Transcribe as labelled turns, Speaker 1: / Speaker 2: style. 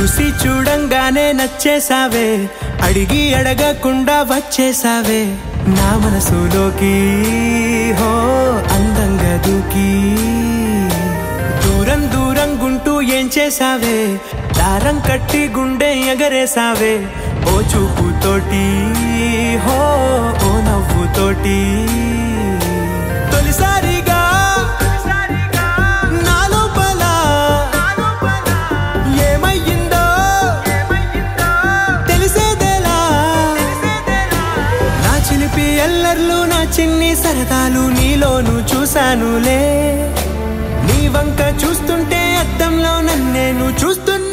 Speaker 1: చూసి చూడంగానే నచ్చేసావే అడిగి అడగకుండా వచ్చేసావే నా మనసులోకి హో అందంగా దూకి. దూరం దూరం గుంటూ ఏం చేసావే దారం కట్టి గుండె ఎగరేసావే ఓ చూపుతోటి హో ఓ నవ్వుతోటి. తొలిసారి చిలిపి ఎల్లర్లు నా చిన్ని సరదాలు నీలోను చూశానులే. నీ వంక చూస్తుంటే అద్దంలో నన్నేను చూస్తున్నా.